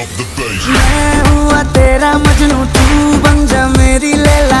मैं हुआ तेरा मजनू तू बन जा मेरी लैला।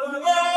Oh, yeah.